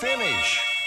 finish.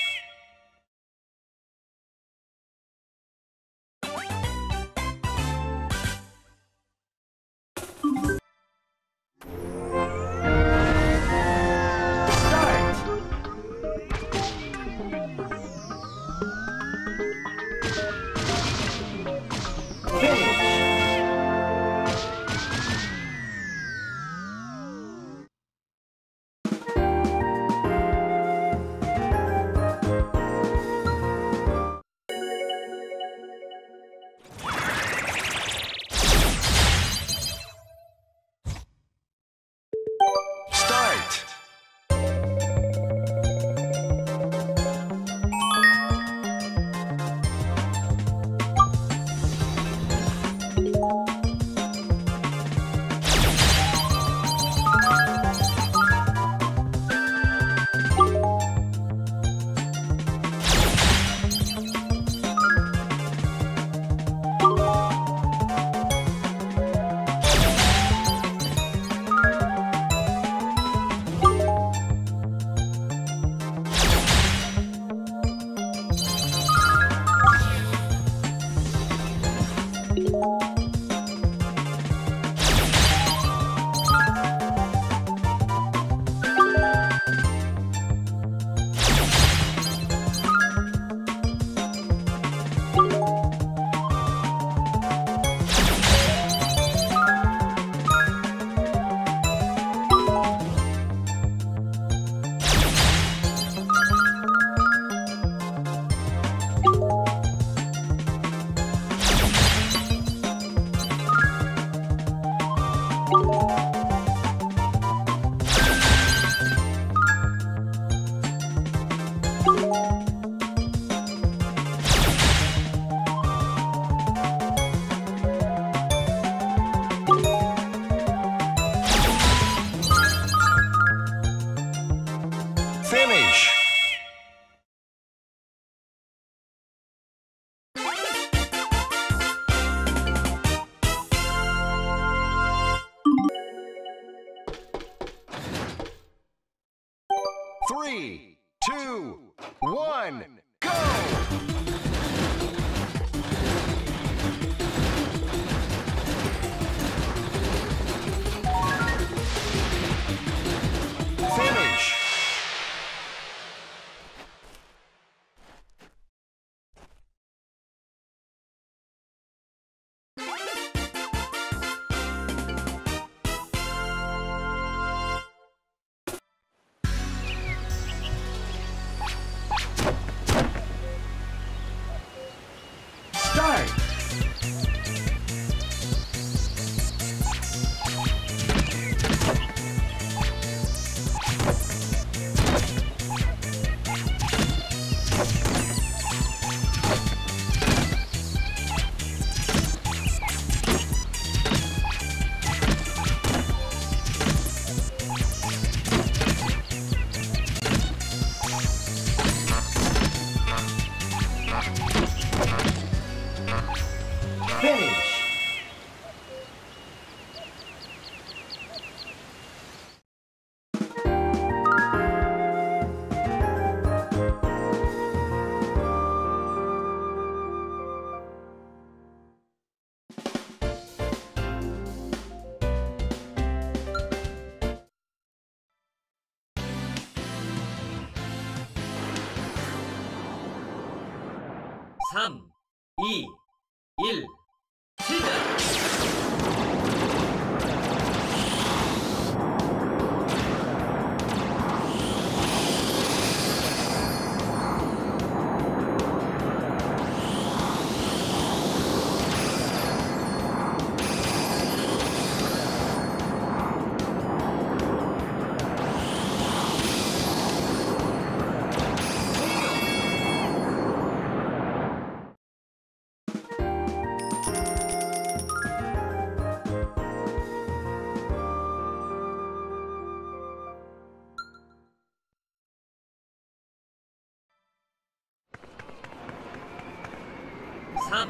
3,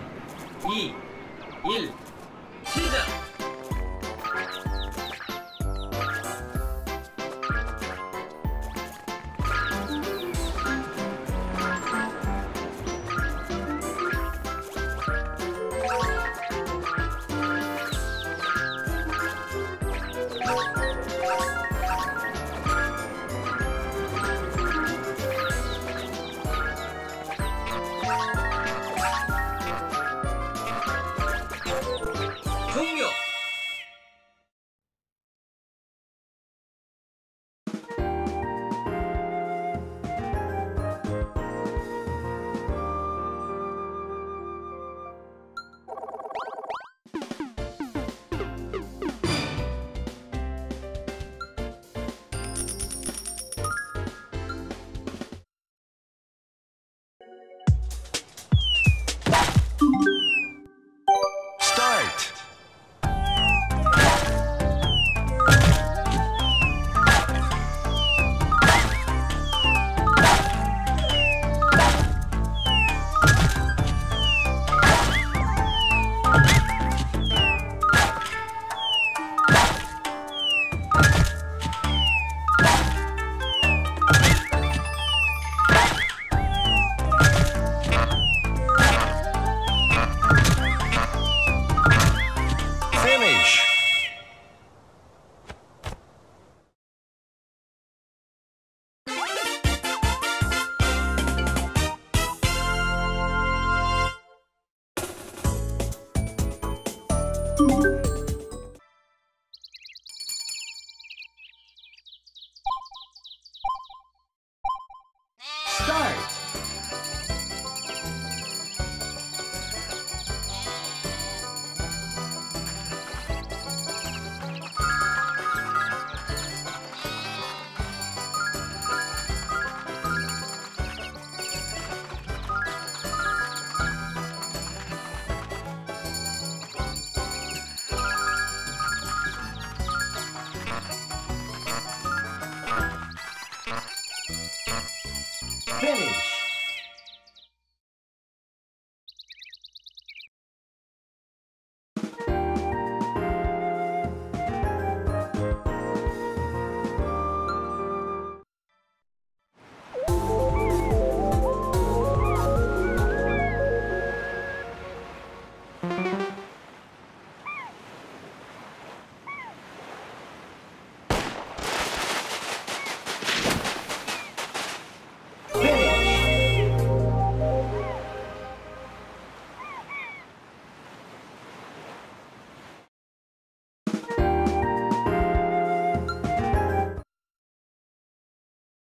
2, 1, 시작!